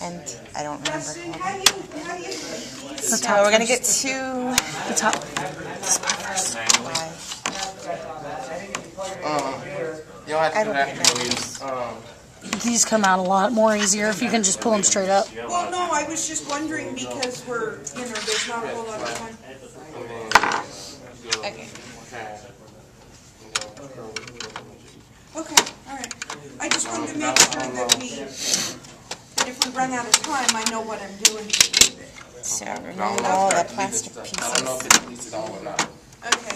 and I don't remember. How do you, how do you? So we're gonna get to The top. why. Um, you'll I do don't think when you, um, These come out a lot more easier if you can just pull them straight up. Well, no, I was just wondering because we're, you know, there's not a whole lot of time. and then go Okay. pad. and go curl. Okay, all right. I just wanted to make sure that we, that if we run out of time, I know what I'm doing with it. So remove all the plastic it. I don't know if it deletes it all or not. Okay,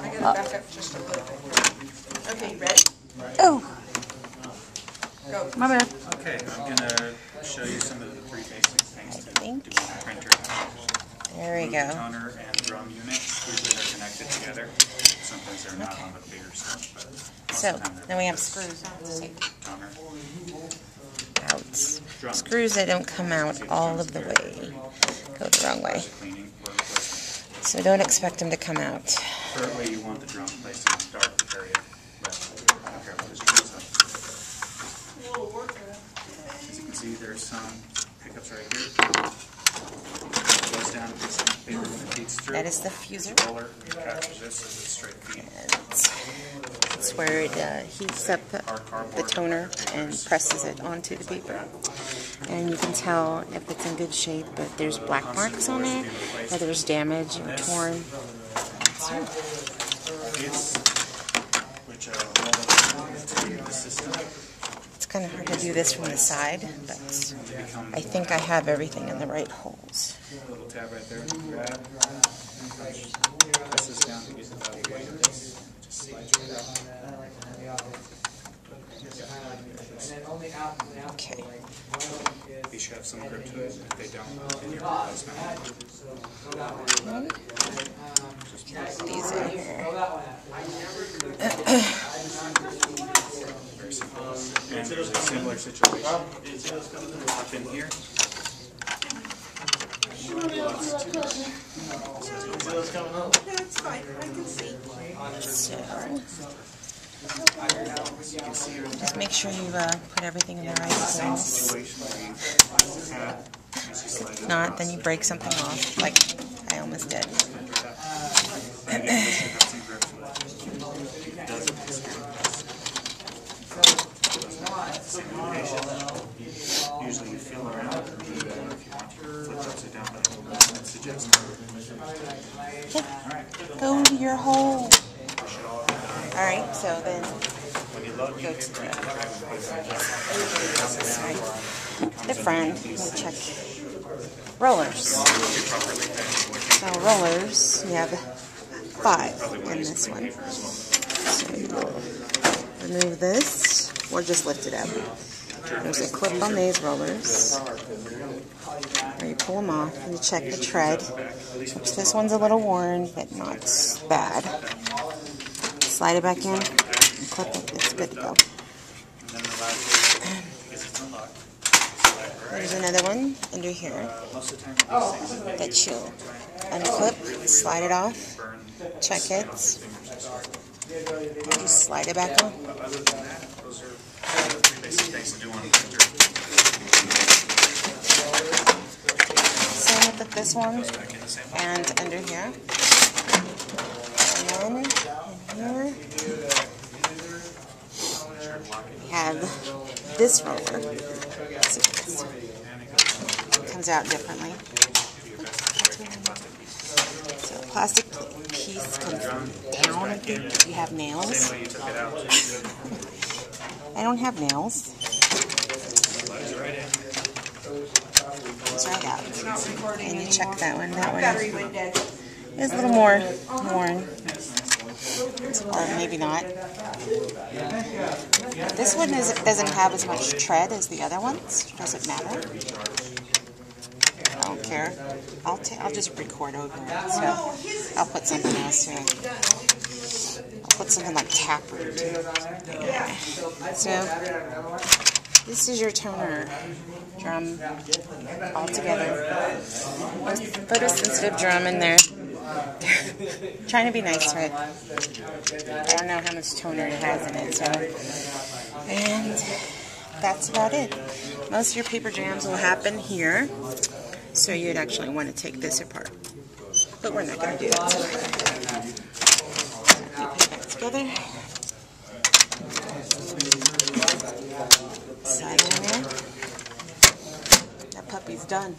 I gotta back up just a little bit. Okay, you ready? Oh, Go. my bad. Okay, I'm gonna show you some of the three basic things to do with the printer. There we go. Toner and drum units, usually they're connected together. Sometimes they're not on the bigger stuff, but most So of the time then we have screws to take Toner, out. drum. Screws that don't come out all of the way. Go the wrong way. Cleaning or replacement. So don't expect them to come out. You want the drum placed in a dark area, but I don't care what this drum As you can see, there's some pickups right here. Goes down to this paper when it feeds through. That is the fuser. Roller captures this as a straight feed. And it's where it uh, heats up the toner and presses it onto the paper. And you can tell if it's in good shape, but there's black marks on it, or there's damage or torn. It's, which uh, roll into the system It's kind of hard to do this from the side, but I think I have everything in the right holes. little tab right there. Grab. Press this down to get it out of the. Just slide it out. Okay. These should have some grip to it. If they don't, then your replacement. These in here. Very simple. And there's a similar situation. Up in here. No, fine, I can see. So just make sure you uh, put everything in the right holes. Situation where you have, you just slide If not, then you break something off, like I almost did. And it should have some grip to it. It doesn't. it's good. Usually you feel around it, or if you want to flip it upside down, but Go to your hole. All right, so then go to the, right the front. Check rollers. So rollers, you have five in this one. So remove this, or just lift it up. There's a clip on these rollers. Where you pull them off and you check the tread. Which this one's a little worn, but not bad. Slide it back in and clip it. It's good to go. There's another one under here that you unclip, slide it off, check it, and just slide it back on. But other than that, the three basic things to do on a printer. Same with this one Back in the same and under here. And then here we have this roller. It comes out differently. So the plastic piece comes down, I think. You have nails. Same way you took it out. I don't have nails. Slides right in. It's right out. It's not recording And you check that one. That one is, is a little more worn. Uh-huh. Or maybe not. This one is, doesn't have as much tread as the other ones. Does it matter? I don't care. I'll, ta- I'll just record over it. So I'll put something else here. So this is your toner drum all together. Photosensitive drum in there. Trying to be nice to it. I don't know how much toner it has in it, so. And that's about it. Most of your paper jams will happen here, so you'd actually want to take this apart. But we're not going to do that today. You put that together. Slide it in. That puppy's done.